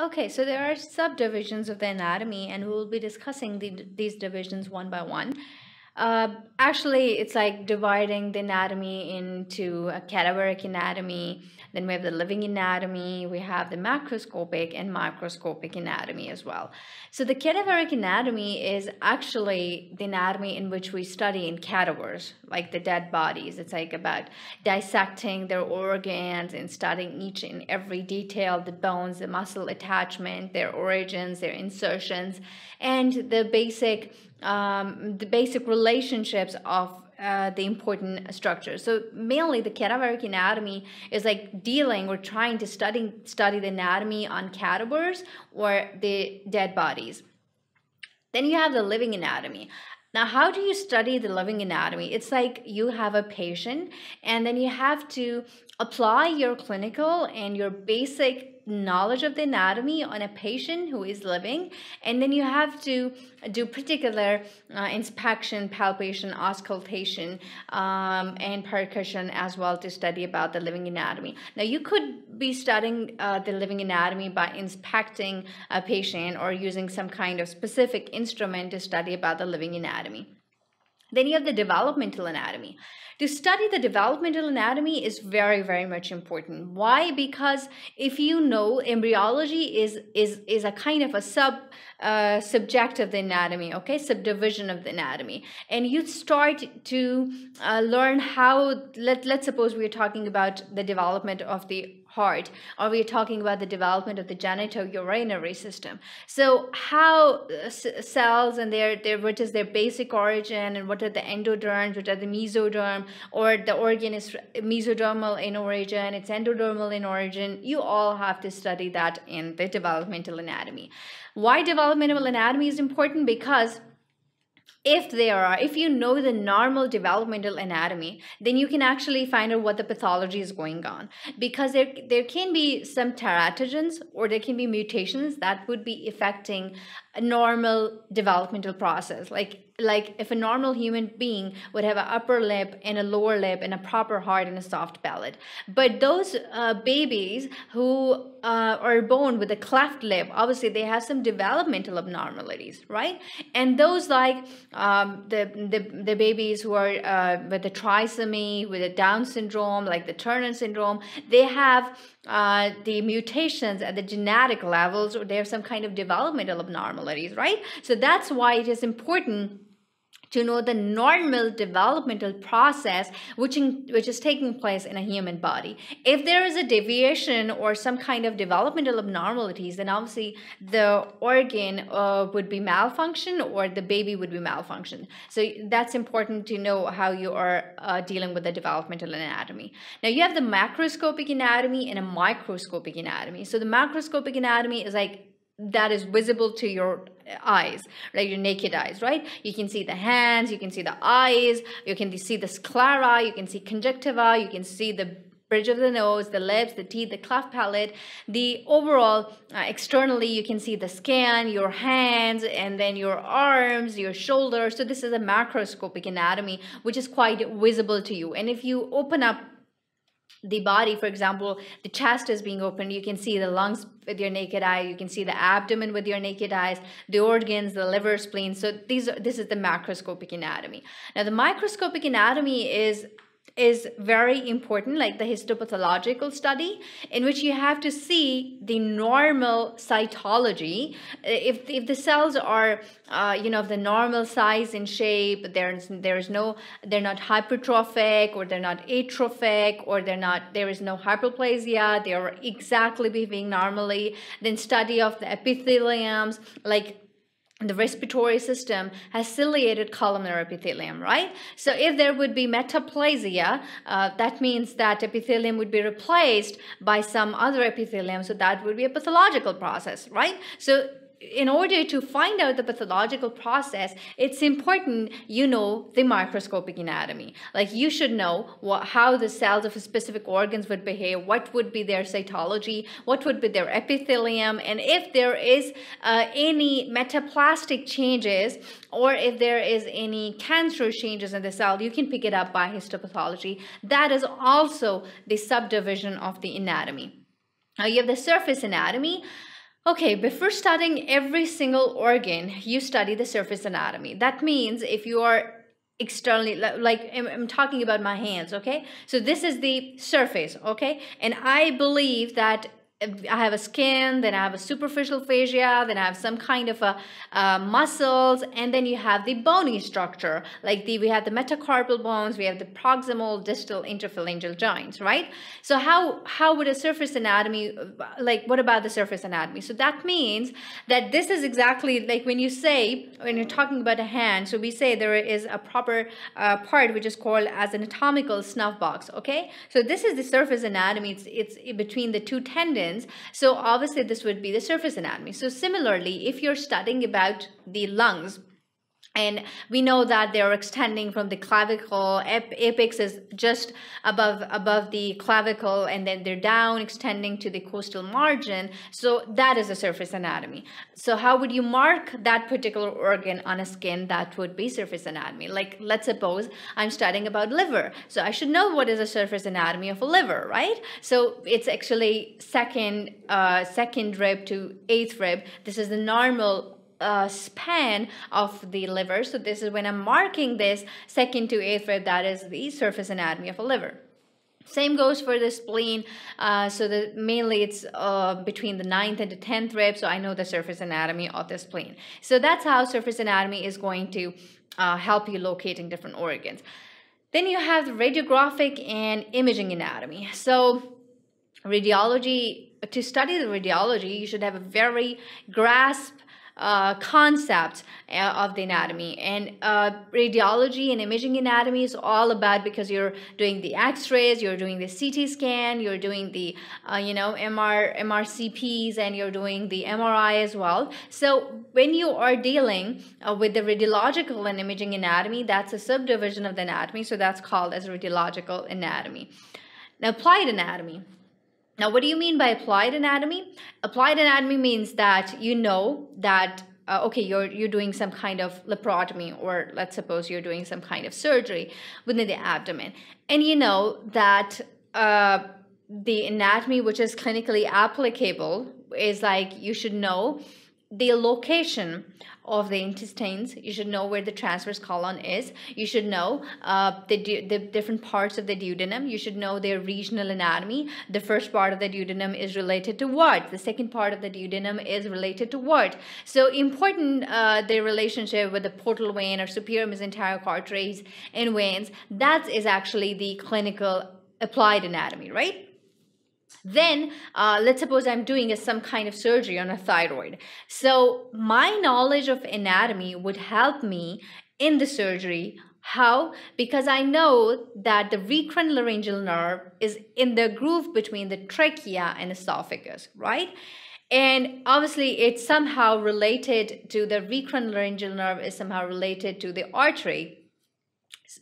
Okay, so there are subdivisions of the anatomy, and we will be discussing the, these divisions one by one. Uh, actually, it's like dividing the anatomy into a cadaveric anatomy. Then we have the living anatomy. We have the macroscopic and microscopic anatomy as well. So the cadaveric anatomy is actually the anatomy in which we study in cadavers, like the dead bodies. It's like about dissecting their organs and studying each and every detail, the bones, the muscle attachment, their origins, their insertions, and the basic um, the basic relationships of uh, the important structures. So mainly the cadaveric anatomy is like dealing or trying to study study the anatomy on cadavers or the dead bodies. Then you have the living anatomy. Now, how do you study the living anatomy? It's like you have a patient and then you have to apply your clinical and your basic knowledge of the anatomy on a patient who is living and then you have to do particular uh, inspection palpation auscultation um, and percussion as well to study about the living anatomy. Now you could be studying uh, the living anatomy by inspecting a patient or using some kind of specific instrument to study about the living anatomy then you have the developmental anatomy. To study the developmental anatomy is very very much important. Why? Because if you know embryology is is is a kind of a sub uh, subject of the anatomy okay? Subdivision of the anatomy. And you start to uh, learn how let, let's suppose we're talking about the development of the heart or we're talking about the development of the genitourinary system? So how uh, cells and their, their what is their basic origin and what are the endoderms what are the mesoderm or the organ is mesodermal in origin it's endodermal in origin you all have to study that in the developmental anatomy. Why developmental anatomy is important? Because if there are if you know the normal developmental anatomy then you can actually find out what the pathology is going on. Because there there can be some teratogens or there can be mutations that would be affecting a normal developmental process. Like like if a normal human being would have an upper lip and a lower lip and a proper heart and a soft palate. But those uh, babies who uh, are born with a cleft lip obviously they have some developmental abnormalities right? And those like um, the, the the babies who are uh, with the trisomy with the down syndrome like the turner syndrome they have uh, the mutations at the genetic levels or they have some kind of developmental abnormalities right? So that's why it is important to know the normal developmental process which, in, which is taking place in a human body. If there is a deviation or some kind of developmental abnormalities, then obviously the organ uh, would be malfunction or the baby would be malfunction. So that's important to know how you are uh, dealing with the developmental anatomy. Now you have the macroscopic anatomy and a microscopic anatomy. So the macroscopic anatomy is like that is visible to your eyes right? Your naked eyes right? You can see the hands you can see the eyes you can see the sclera you can see conjunctiva you can see the bridge of the nose the lips the teeth the cleft palate. The overall uh, externally you can see the scan your hands and then your arms your shoulders. So this is a macroscopic anatomy which is quite visible to you. And if you open up the body for example the chest is being opened you can see the lungs with your naked eye. You can see the abdomen with your naked eyes the organs the liver spleen. So these are this is the macroscopic anatomy. Now the microscopic anatomy is is very important, like the histopathological study, in which you have to see the normal cytology. If, if the cells are, uh, you know, of the normal size and shape, there's there's no, they're not hypertrophic or they're not atrophic or they're not, there is no hyperplasia, they are exactly behaving normally. Then study of the epitheliums, like the respiratory system has ciliated columnar epithelium, right? So if there would be metaplasia, uh, that means that epithelium would be replaced by some other epithelium. So that would be a pathological process, right? So in order to find out the pathological process, it's important you know the microscopic anatomy. Like you should know what, how the cells of specific organs would behave, what would be their cytology, what would be their epithelium, and if there is uh, any metaplastic changes or if there is any cancerous changes in the cell, you can pick it up by histopathology. That is also the subdivision of the anatomy. Now you have the surface anatomy Okay, before studying every single organ, you study the surface anatomy. That means if you are externally like I'm, talking about my hands okay so this is the surface okay and i believe that I have a skin, then I have a superficial fascia, then I have some kind of a uh, muscles, and then you have the bony structure. Like the we have the metacarpal bones, we have the proximal, distal, interphalangeal joints, right? So how how would a surface anatomy like what about the surface anatomy? So that means that this is exactly like when you say when you're talking about a hand. So we say there is a proper uh, part which is called as anatomical snuff box. Okay, so this is the surface anatomy. It's it's between the two tendons so obviously this would be the surface anatomy. So similarly, if you're studying about the lungs, and we know that they are extending from the clavicle apex is just above above the clavicle and then they're down extending to the costal margin. So that is a surface anatomy. So how would you mark that particular organ on a skin that would be surface anatomy? Like let's suppose i'm studying about liver. So i should know what is a surface anatomy of a liver right? So it's actually second uh, second rib to eighth rib. This is the normal uh, span of the liver. So this is when I'm marking this second to eighth rib, that is the surface anatomy of a liver. Same goes for the spleen. Uh, so the, mainly it's uh, between the ninth and the 10th rib. So I know the surface anatomy of the spleen. So that's how surface anatomy is going to uh, help you locating different organs. Then you have radiographic and imaging anatomy. So radiology, to study the radiology, you should have a very grasp uh, concept uh, of the anatomy. And uh, radiology and imaging anatomy is all about because you're doing the x-rays you're doing the ct scan you're doing the uh, you know mr mrcps and you're doing the mri as well. So when you are dealing uh, with the radiological and imaging anatomy that's a subdivision of the anatomy so that's called as radiological anatomy. Now applied anatomy now, what do you mean by applied anatomy? Applied anatomy means that you know that uh, okay, you're you're doing some kind of laparotomy, or let's suppose you're doing some kind of surgery within the abdomen, and you know that uh, the anatomy which is clinically applicable is like you should know the location of the intestines. You should know where the transverse colon is. You should know uh, the, the different parts of the duodenum. You should know their regional anatomy. The first part of the duodenum is related to what? The second part of the duodenum is related to what? So important uh, the relationship with the portal vein or superior mesenteric arteries and veins. That is actually the clinical applied anatomy, right? Then uh, let's suppose I'm doing a, some kind of surgery on a thyroid. So my knowledge of anatomy would help me in the surgery. How? Because I know that the recurrent laryngeal nerve is in the groove between the trachea and esophagus, right? And obviously, it's somehow related to the recurrent laryngeal nerve is somehow related to the artery,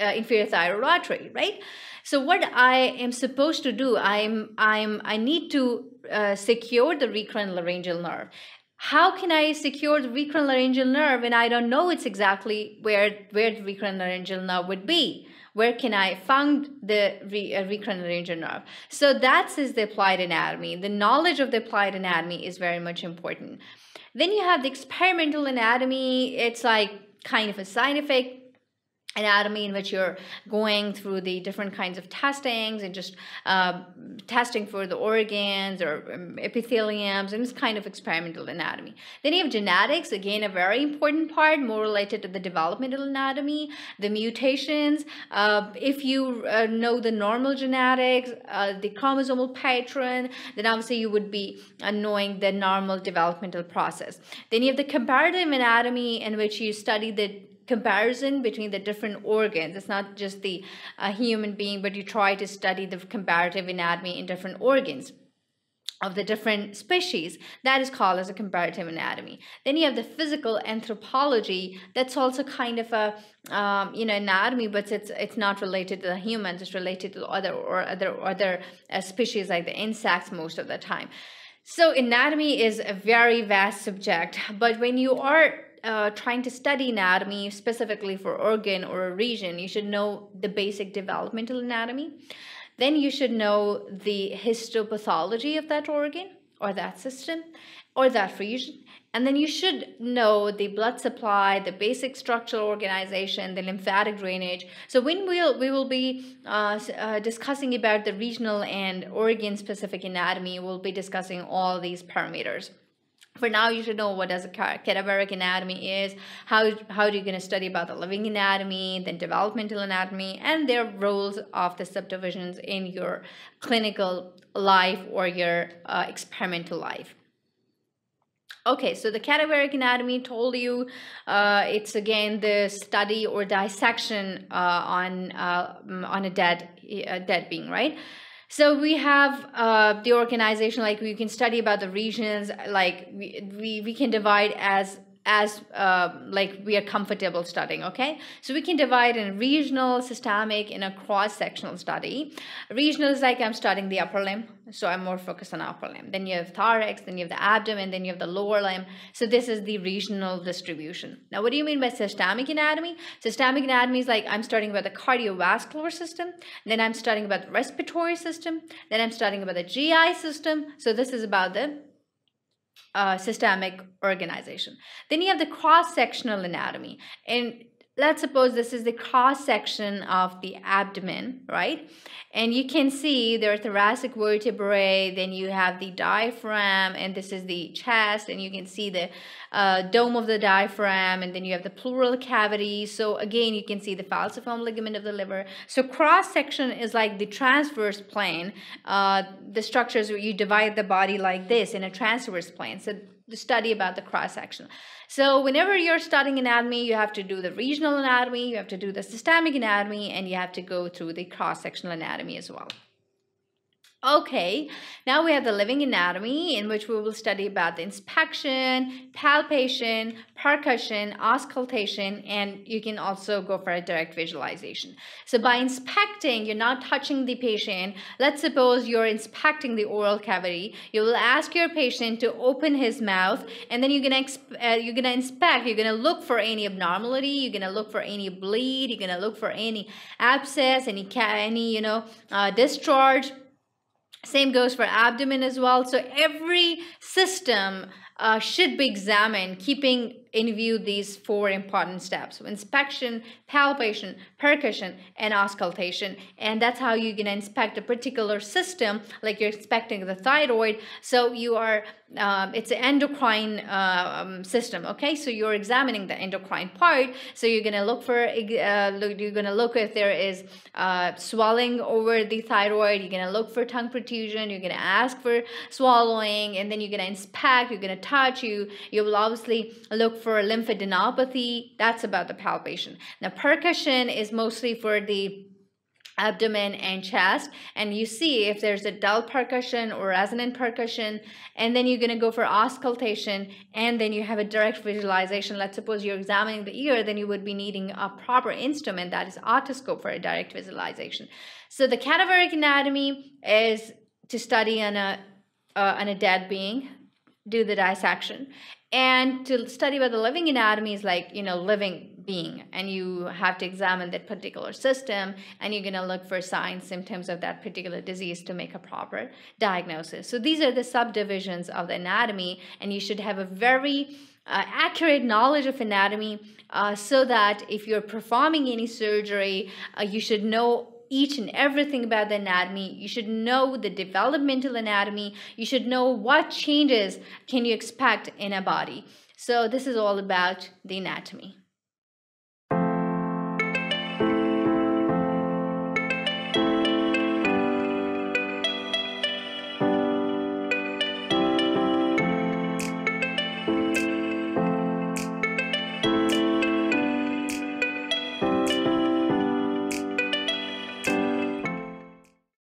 uh, inferior thyroid artery, right? So what I am supposed to do, I'm I'm I need to uh, secure the recurrent laryngeal nerve. How can I secure the recurrent laryngeal nerve when I don't know it's exactly where where the recurrent laryngeal nerve would be? Where can I find the re, uh, recurrent laryngeal nerve? So that is the applied anatomy. The knowledge of the applied anatomy is very much important. Then you have the experimental anatomy. It's like kind of a scientific anatomy in which you're going through the different kinds of testings and just uh, testing for the organs or um, epitheliums and it's kind of experimental anatomy. Then you have genetics again a very important part more related to the developmental anatomy the mutations. Uh, if you uh, know the normal genetics uh, the chromosomal pattern then obviously you would be knowing the normal developmental process. Then you have the comparative anatomy in which you study the comparison between the different organs. It's not just the uh, human being, but you try to study the comparative anatomy in different organs of the different species that is called as a comparative anatomy. Then you have the physical anthropology that's also kind of a um, you know anatomy but it's it's not related to the humans. It's related to other or other other uh, species like the insects most of the time. So anatomy is a very vast subject but when you are uh, trying to study anatomy specifically for organ or a region, you should know the basic developmental anatomy. Then you should know the histopathology of that organ or that system or that region. And then you should know the blood supply, the basic structural organization, the lymphatic drainage. So when we'll, we will be uh, uh, discussing about the regional and organ specific anatomy, we'll be discussing all these parameters for now you should know what does a cadaveric anatomy is how how are you going to study about the living anatomy then developmental anatomy and their roles of the subdivisions in your clinical life or your uh, experimental life Okay, so the cadaveric anatomy told you uh, it's again the study or dissection uh, on uh, on a dead a dead being, right? So we have uh, the organization, like we can study about the regions, like we, we, we can divide as as uh, like we are comfortable studying okay? So we can divide in regional systemic in a cross-sectional study. Regional is like i'm studying the upper limb so i'm more focused on upper limb. Then you have thorax then you have the abdomen then you have the lower limb. So this is the regional distribution. Now what do you mean by systemic anatomy? Systemic anatomy is like i'm studying about the cardiovascular system then i'm studying about the respiratory system then i'm studying about the gi system. So this is about the uh, systemic organization. Then you have the cross-sectional anatomy. And let's suppose this is the cross section of the abdomen, right? And you can see there are thoracic vertebrae, then you have the diaphragm, and this is the chest, and you can see the uh, dome of the diaphragm, and then you have the pleural cavity. So again, you can see the falciform ligament of the liver. So cross section is like the transverse plane, uh, the structures where you divide the body like this in a transverse plane. So the study about the cross section. So whenever you're studying anatomy, you have to do the regional anatomy, you have to do the systemic anatomy, and you have to go through the cross-sectional anatomy as well. Okay, now we have the living anatomy in which we will study about the inspection, palpation, percussion, auscultation, and you can also go for a direct visualization. So by inspecting, you're not touching the patient. Let's suppose you're inspecting the oral cavity. You will ask your patient to open his mouth, and then you're gonna uh, you're gonna inspect. You're gonna look for any abnormality. You're gonna look for any bleed. You're gonna look for any abscess, any any you know uh, discharge same goes for abdomen as well. So every system uh, should be examined, keeping in view these four important steps inspection, palpation, percussion, and auscultation. And that's how you're going to inspect a particular system, like you're inspecting the thyroid. So you are, uh, it's an endocrine um, system, okay? So you're examining the endocrine part. So you're going to look for, uh, you're going to look if there is uh, swelling over the thyroid. You're going to look for tongue protrusion. You're going to ask for swallowing, and then you're going to inspect. You're going to touch. You you will obviously look for lymphadenopathy, that's about the palpation. Now, percussion is mostly for the abdomen and chest and you see if there's a dull percussion or resonant percussion and then you're going to go for auscultation and then you have a direct visualization let's suppose you're examining the ear then you would be needing a proper instrument that is otoscope for a direct visualization so the cadaveric anatomy is to study on a uh, on a dead being do the dissection. And to study about the living anatomy is like you know living being and you have to examine that particular system and you're going to look for signs symptoms of that particular disease to make a proper diagnosis. So these are the subdivisions of the anatomy and you should have a very uh, accurate knowledge of anatomy uh, so that if you're performing any surgery uh, you should know each and everything about the anatomy. You should know the developmental anatomy. You should know what changes can you expect in a body. So this is all about the anatomy.